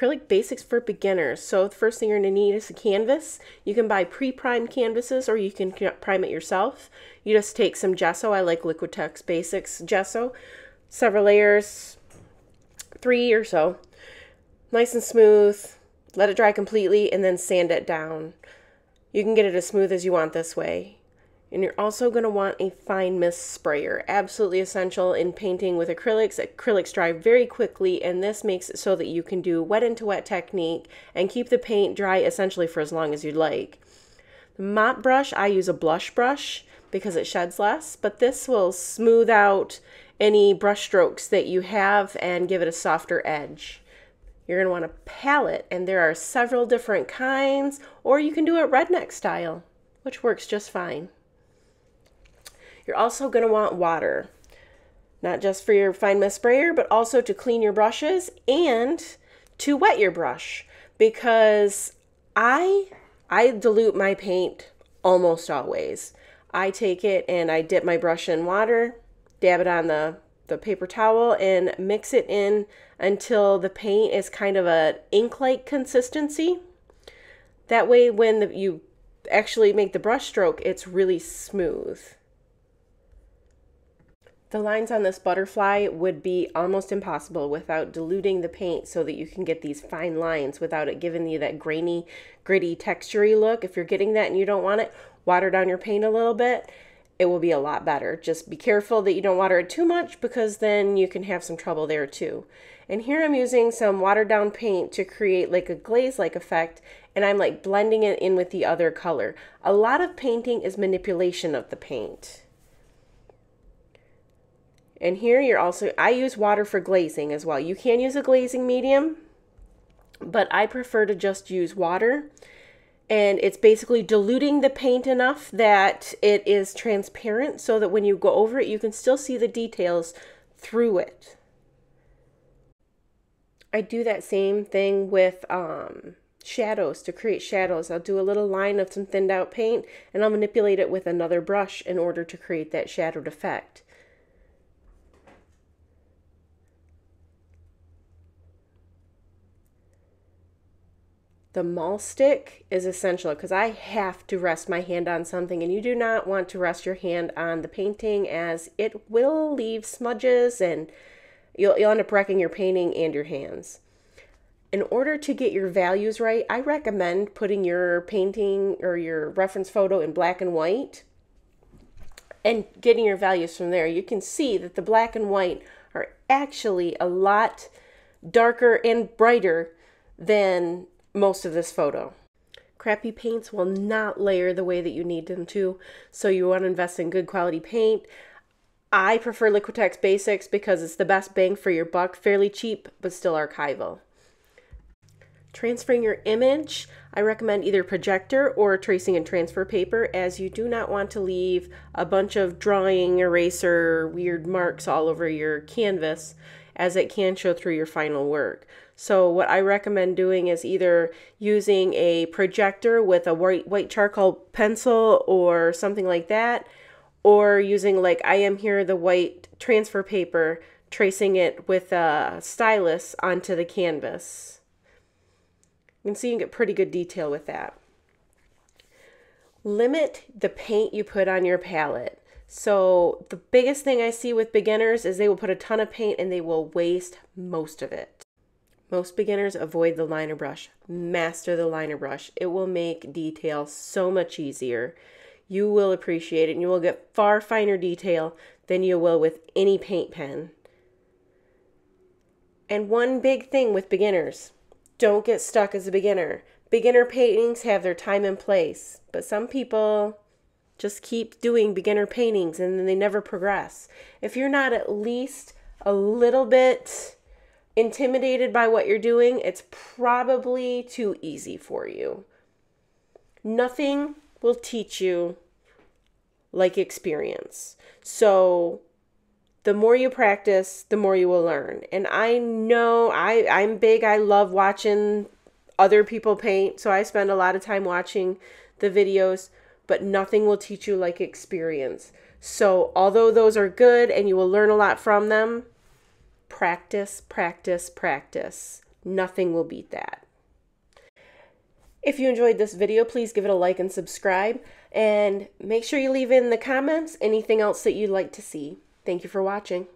acrylic basics for beginners. So the first thing you're to need is a canvas. You can buy pre-primed canvases or you can prime it yourself. You just take some gesso. I like Liquitex Basics gesso. Several layers, three or so. Nice and smooth. Let it dry completely and then sand it down. You can get it as smooth as you want this way. And you're also going to want a fine mist sprayer. Absolutely essential in painting with acrylics. Acrylics dry very quickly and this makes it so that you can do wet into wet technique and keep the paint dry essentially for as long as you'd like. The mop brush, I use a blush brush because it sheds less, but this will smooth out any brush strokes that you have and give it a softer edge. You're going to want a palette and there are several different kinds or you can do it redneck style, which works just fine. You're also going to want water, not just for your fine mist sprayer, but also to clean your brushes and to wet your brush because I I dilute my paint almost always. I take it and I dip my brush in water, dab it on the, the paper towel, and mix it in until the paint is kind of a ink-like consistency. That way when the, you actually make the brush stroke, it's really smooth. The lines on this butterfly would be almost impossible without diluting the paint so that you can get these fine lines without it giving you that grainy, gritty, textury look. If you're getting that and you don't want it, water down your paint a little bit. It will be a lot better. Just be careful that you don't water it too much because then you can have some trouble there too. And here I'm using some watered down paint to create like a glaze-like effect and I'm like blending it in with the other color. A lot of painting is manipulation of the paint. And here you're also, I use water for glazing as well. You can use a glazing medium, but I prefer to just use water. And it's basically diluting the paint enough that it is transparent so that when you go over it, you can still see the details through it. I do that same thing with um, shadows to create shadows. I'll do a little line of some thinned out paint and I'll manipulate it with another brush in order to create that shadowed effect. The mahl stick is essential because I have to rest my hand on something and you do not want to rest your hand on the painting as it will leave smudges and you'll, you'll end up wrecking your painting and your hands. In order to get your values right, I recommend putting your painting or your reference photo in black and white and getting your values from there. You can see that the black and white are actually a lot darker and brighter than most of this photo. Crappy paints will not layer the way that you need them to, so you want to invest in good quality paint. I prefer Liquitex Basics because it's the best bang for your buck, fairly cheap, but still archival. Transferring your image, I recommend either projector or tracing and transfer paper as you do not want to leave a bunch of drawing, eraser, weird marks all over your canvas as it can show through your final work. So what I recommend doing is either using a projector with a white, white charcoal pencil or something like that, or using like I am here the white transfer paper, tracing it with a stylus onto the canvas. You can see you can get pretty good detail with that. Limit the paint you put on your palette. So the biggest thing I see with beginners is they will put a ton of paint and they will waste most of it. Most beginners avoid the liner brush. Master the liner brush. It will make detail so much easier. You will appreciate it and you will get far finer detail than you will with any paint pen. And one big thing with beginners don't get stuck as a beginner. Beginner paintings have their time and place, but some people just keep doing beginner paintings and then they never progress. If you're not at least a little bit intimidated by what you're doing, it's probably too easy for you. Nothing will teach you like experience. So the more you practice, the more you will learn. And I know I I'm big. I love watching other people paint, so I spend a lot of time watching the videos, but nothing will teach you like experience. So, although those are good and you will learn a lot from them, practice, practice, practice. Nothing will beat that. If you enjoyed this video, please give it a like and subscribe. And make sure you leave in the comments anything else that you'd like to see. Thank you for watching.